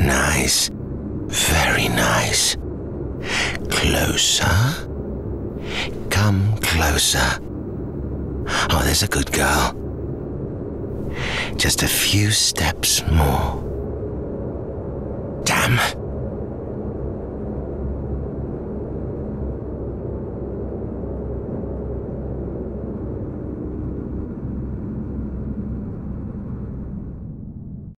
Nice. Very nice. Closer. Come closer. Oh, there's a good girl. Just a few steps more. Damn.